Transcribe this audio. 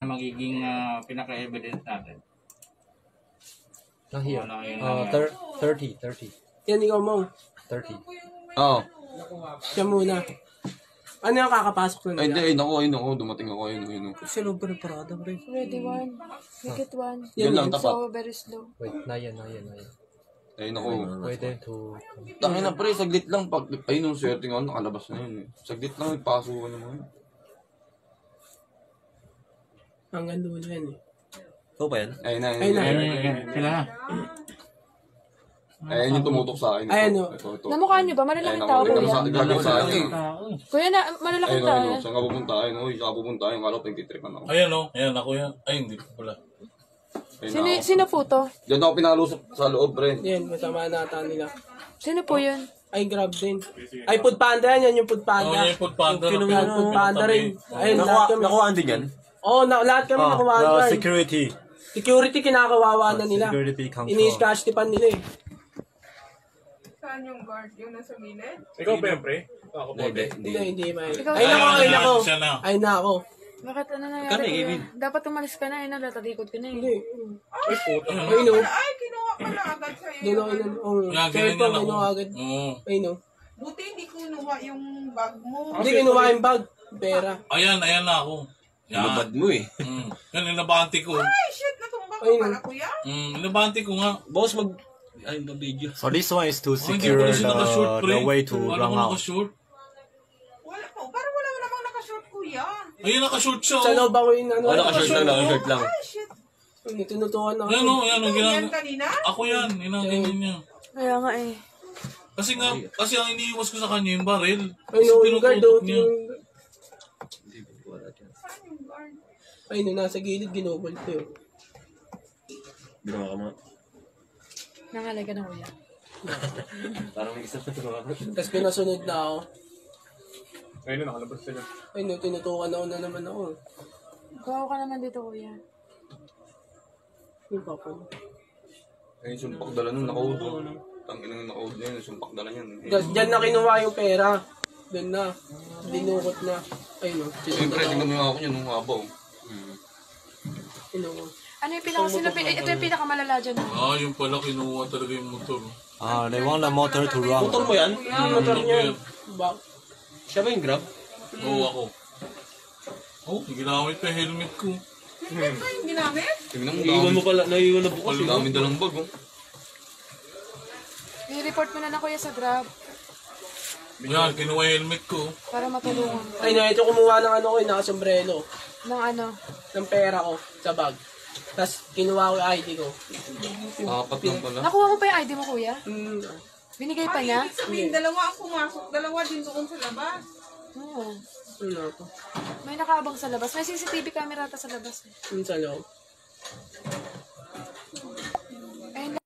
magiging ah, pinaka-evidence natin. Wala yun Uh, thir- 30, 30, Yan ikaw mo. 30. Oo. Siya muna. Ano yung kakapasok na Ay, hindi, nila? ayun ako, ayun ako, dumating ako, ayun, ayun. ako. Sa loob preparado, pre. Ready one. Make it one. Yan lang, tapat. So, very slow. Wait, yet, not yet. Ayun ako. Wait them to. Tangin na pre, saglit lang. Pag, ayun yung swerte nga, nakalabas na yun. eh. Saglit lang, ipasukan naman. Hanggang dulo yan eh. Ikaw ba yan? Ayun na, ayun Ayun na. na. Ayun, ayun, ayun. Sila na. Ayun yung tumutok sa akin. Ayun, oh. Ito, ito. Namukhaan niyo ba? Ayun Malalaking tao kuya. sa gagawin sa akin. Kuya na, Ayun, malalaking tao ayun, yan. saan ka pupunta? Ayun, uy, saan ka pupunta? Ayun, kala ko pinagtitripan ako. Ayan o, ayan ako yan. Ay, hindi pala. Ayun Sino, na ako. sino po to? Diyan ako pinalusok sa loob, pre. Yan, masama nata nila. Sino po yun? Ay, grab din. Ay, food panda yan. Yan yung food Oo, panda. yung food panda. Yung na- food panda rin. Ayun, lahat kami. Nakuhaan din yan? Oo, na, lahat kami nakuha uh, dyan. security. Security kinakawawa na nila. Security control. Ini-cash tipan nila eh. Saan yung guard? Yung nasa gilid? Ikaw ba pre? Ako po. Hindi, Hindi, hindi Ay, nako, ay, nako. Ay, nako. Bakit ano nangyari kuya? Dapat umalis ka na eh, nalatalikod ka na eh. Hindi. Ay, Ay, no. Ay, kinuha ko na agad sa'yo. Doon ako inan. Oh, yan ako. kinuha agad. Ay, no. Buti hindi kinuha yung bag mo. Hindi kinuha yung bag. Pera. Ayan, ayan na ako. Yan. mo eh. Mm. Yan, inabante ko. Ay, shit, natumba ko Ay, pala, kuya. Mm, inabante ko nga. Boss, mag... Ay, video. So this one is to Oh, hindi secure nakashoot, the, the way to Wala run out. nakashoot. Wala po. Parang wala namang nakashort, kuya. Ayun, nakashoot siya. Sa oh. loob ako yung ano. Wala ka shirt lang, naka-shirt lang. Ay, shit. Ano, tinutukan na ako. o, ayan o, Ito yan ginagawa. kanina? Ako yan, inaganyan niya. Kaya nga eh. Kasi nga, kasi ang iniiwas ko sa kanya yung baril. Ay, Kasi no, yung guard, oh. yung-? Ay, no, nasa gilid, ginubol ko yun. Ginawa ka mga... Nangalay ka na kuya. Parang may isang ginawa ka. Tapos pinasunod na ako. Ayun na, nakalabas sila. Ay, no, tinutukan ako na naman ako. Gawa ka naman dito kuya. Yung papa mo. Ayun, sumpak dala nun, naka-hold. Tangin ang naka-hold niya yun, sumpak dala niyan. Tapos dyan na kinuha yung pera. Doon na. Dinukot na. Ay, no. Siyempre, tingnan mo yung ako niya nung haba. oh. Kinuha. Ano yung pinaka, sino, pi- ito yung pinakamalala dyan ah. Ah, yung pala, kinuha talaga yung motor. Ah, they want the motor to run. Motor mo yan? Yung motor niya. Ba? Siya ba yung grab? Oo, ako. Oh, ginamit pa yung helmet ko. Helmet ba yung ginamit? Tingnan mo, mo pala, naiwan na bukas. Ang dami dalang bag, oh. I-report mo na na kuya sa Grab Yan, kinuha yung helmet ko. para matulungan. Ay, na, ito kumuha ng ano ko, yung nakasombrero. Ng ano. Ng pera ko sa bag. Tapos kinuha ko yung ID ko. Apat lang pala. Nakuha mo pa yung ID mo kuya? Hmm. Binigay pa niya? Ibig sabihin, dalawa ang pumasok. Dalawa din doon sa labas. Oo. Ano to? May nakaabang sa labas. May CCTV camera ata sa labas. eh. Yung sa loob.